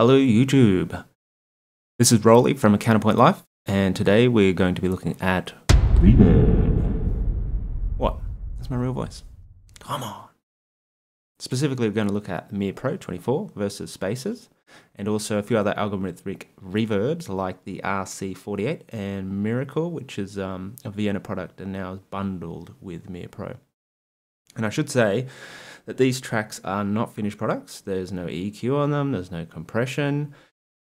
Hello YouTube. This is Rolly from A Counterpoint Life, and today we're going to be looking at. What? That's my real voice. Come on. Specifically, we're going to look at MIR Pro 24 versus Spaces, and also a few other algorithmic reverbs like the RC48 and MIRacle, which is um, a Vienna product and now is bundled with MIR Pro. And I should say that these tracks are not finished products. There's no EQ on them, there's no compression.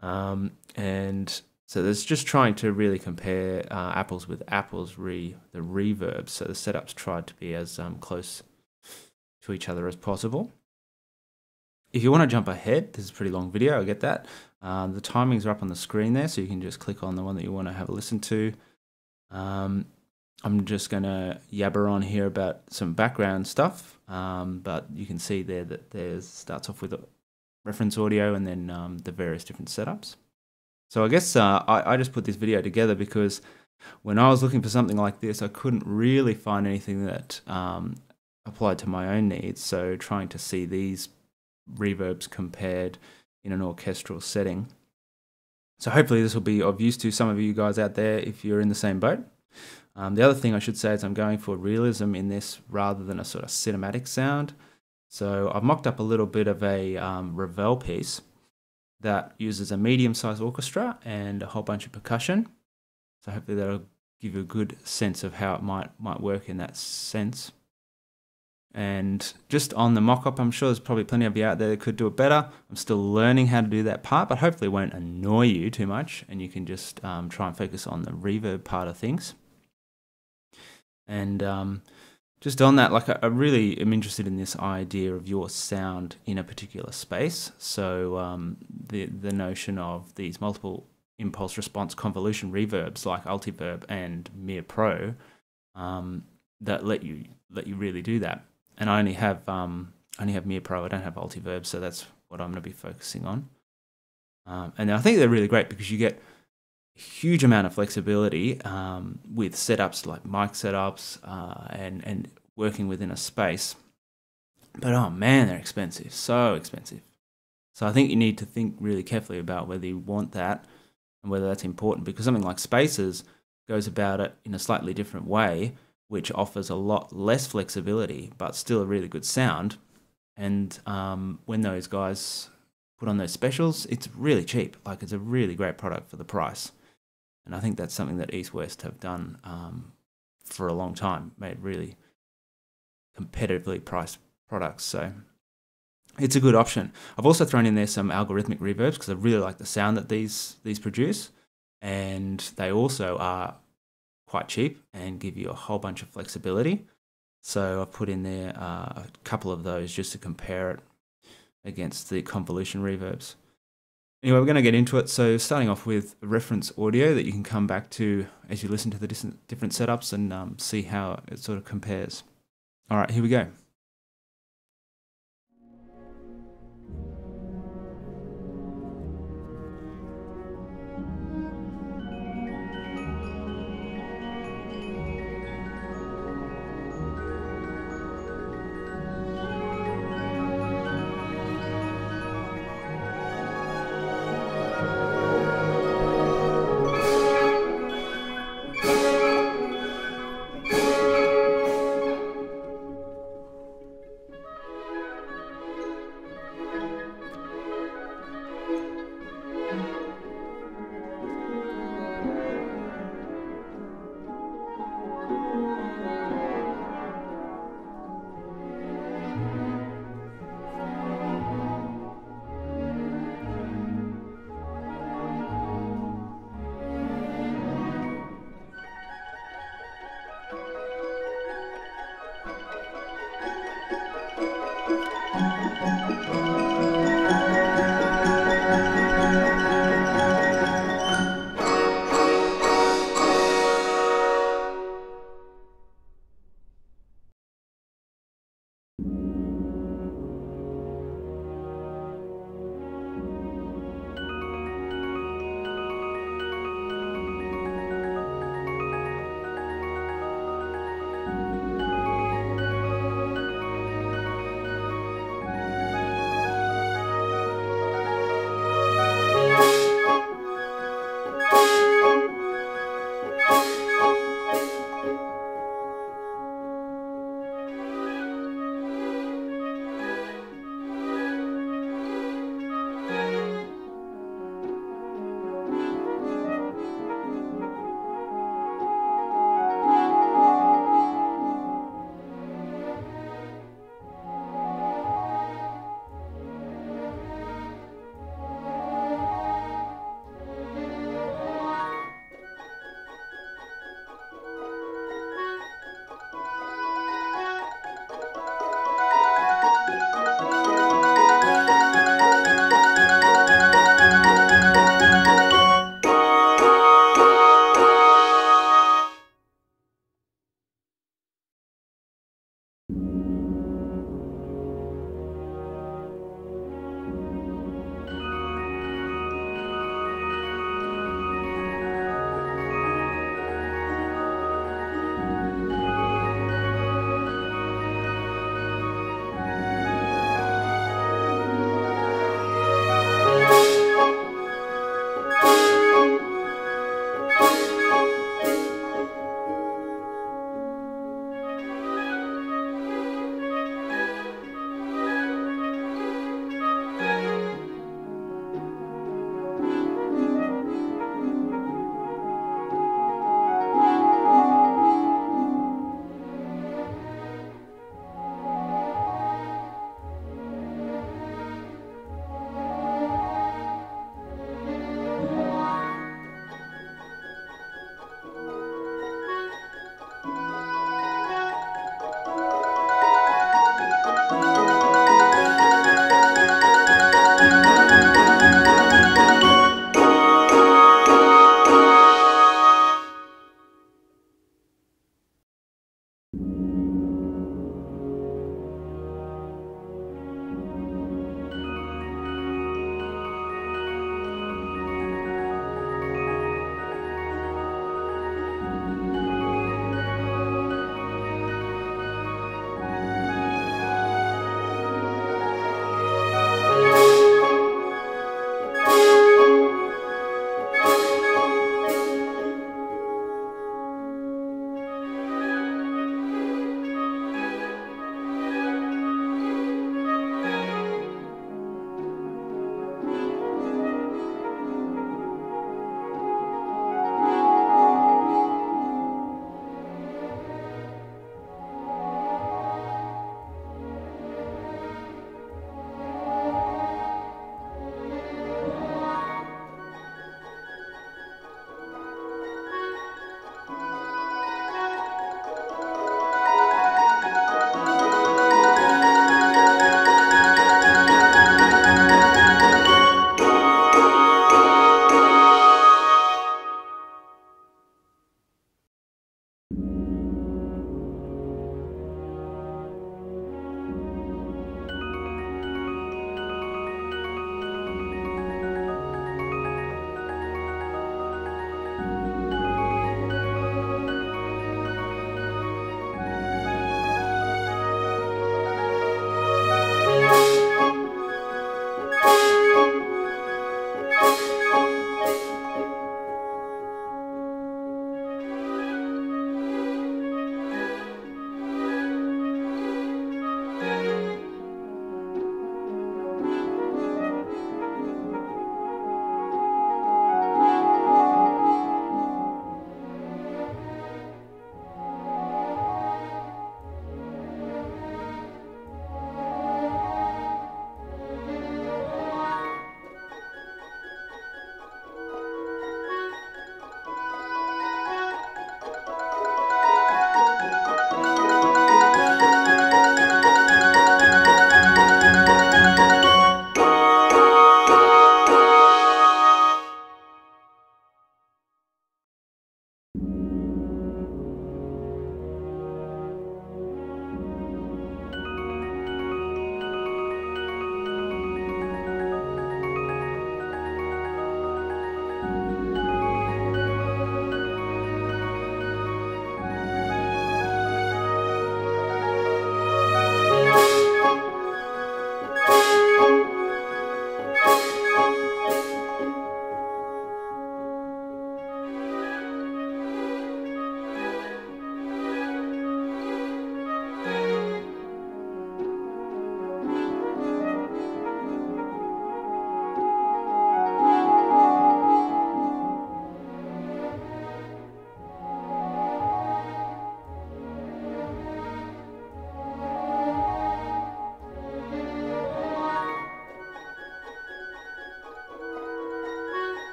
Um, and so there's just trying to really compare uh, apples with apples, re the reverb. So the setups tried to be as um, close to each other as possible. If you want to jump ahead, this is a pretty long video, I get that. Uh, the timings are up on the screen there, so you can just click on the one that you want to have a listen to. Um, I'm just going to yabber on here about some background stuff, um, but you can see there that there starts off with a reference audio and then um, the various different setups. So I guess uh, I, I, just put this video together because when I was looking for something like this, I couldn't really find anything that um, applied to my own needs. So trying to see these reverbs compared in an orchestral setting. So hopefully this will be of use to some of you guys out there if you're in the same boat. Um, the other thing I should say is I'm going for realism in this rather than a sort of cinematic sound. So I've mocked up a little bit of a um, Ravel piece that uses a medium-sized orchestra and a whole bunch of percussion. So hopefully that'll give you a good sense of how it might might work in that sense. And just on the mock-up, I'm sure there's probably plenty of you out there that could do it better. I'm still learning how to do that part, but hopefully it won't annoy you too much, and you can just um, try and focus on the reverb part of things. And um, just on that, like I, I, really am interested in this idea of your sound in a particular space. So um, the the notion of these multiple impulse response convolution reverbs like Altiverb and MIR Pro um, that let you let you really do that. And I only have um, only have MIR Pro. I don't have Altiverb, so that's what I'm going to be focusing on. Um, and I think they're really great because you get huge amount of flexibility um, with setups like mic setups uh, and and working within a space. But oh man, they're expensive, so expensive. So I think you need to think really carefully about whether you want that and whether that's important because something like Spaces goes about it in a slightly different way, which offers a lot less flexibility but still a really good sound. And um, when those guys put on those specials, it's really cheap. Like it's a really great product for the price. And I think that's something that East West have done um, for a long time, made really competitively priced products. So it's a good option. I've also thrown in there some algorithmic reverbs because I really like the sound that these these produce, and they also are quite cheap and give you a whole bunch of flexibility. So I've put in there uh, a couple of those just to compare it against the convolution reverbs. Anyway, we're going to get into it. So starting off with reference audio that you can come back to as you listen to the different setups and um, see how it sort of compares. All right, here we go.